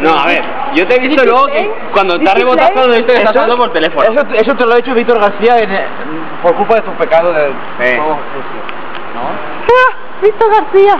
No, a ver, yo te he visto luego que cuando Did te has you estás hablando por teléfono. Eso, eso te lo ha hecho Víctor García en, por culpa de tu pecado del Sí. juego sucio. Ah, Víctor García.